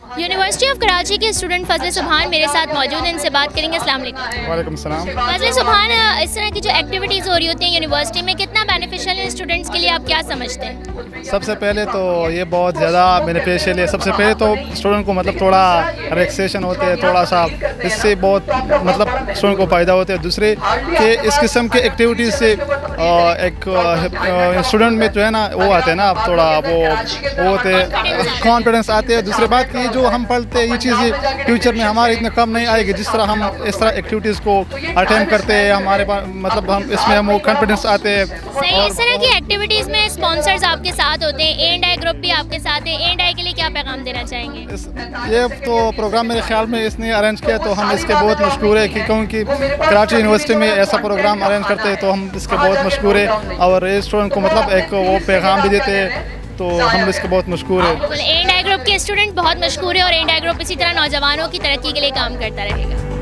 University of Karachi کے student فضل سبحان میرے ساتھ موجود ہیں ان سے بات کریں گے السلام علیکم وعلیکم السلام فضل سبحان اس طرح کی جو ایکٹیویٹیز ہو رہی ہوتی ہیں یونیورسٹی میں کتنا بینیفیشیل ہے اسٹوڈنٹس کے لیے آپ کیا سمجھتے ہیں؟ سب سے پہلے تو یہ بہت زیادہ بینیفیشیل ہے۔ سب سے پہلے تو اسٹوڈنٹ کو مطلب تھوڑا ریلیکسیشن ہوتے ہیں تھوڑا سا اس سے بہت مطلب اسٹوڈنٹ کو فائدہ ہوتے ہیں دوسرے کہ اس قسم کے ایکٹیویٹیز سے ایک اسٹوڈنٹ میں جو ہے نا وہ آتے ہیں نا تھوڑا وہ وہ ہوتے ہیں کانفیڈنس آتے ہیں۔ دوسری بات کہ جو ہم پڑھتے ہیں یہ چیزیں فیوچر میں ہمارے اتنے کم نہیں آئے گی۔ جس طرح ہم اس طرح ایکٹیویٹیز کو اٹینڈ کرتے ہیں ہمارے پاس مطلب ہم اس میں ہم کانفیڈنس آتے ہیں۔ کی ایکٹیویٹیز میں اسپانسرز آپ کے ساتھ ہوتے ہیں اینڈ آئی گروپ بھی آپ کے ساتھ ہے۔ اینڈ آئی کے لیے کیا پیغام دینا چاہیں گے؟ یہ تو پروگرام میرے خیال میں اس نے ارینج کیا تو ہم اس کے بہت مشکور ہے کہ کیونکہ کراچی یونیورسٹی میں ایسا پروگرام ارینج کرتے ہیں تو ہم اس کے بہت مشکور ہے اور اسٹوڈنٹ کو مطلب ایک وہ پیغام بھی دیتے ہیں تو ہم اس کے بہت مشکور ہے اے اینڈ آئی گروپ کے اسٹوڈنٹ بہت مشہور ہے اور اینڈ آئی گروپ اسی طرح نوجوانوں کی ترقی کے لیے کام کرتا رہے گا۔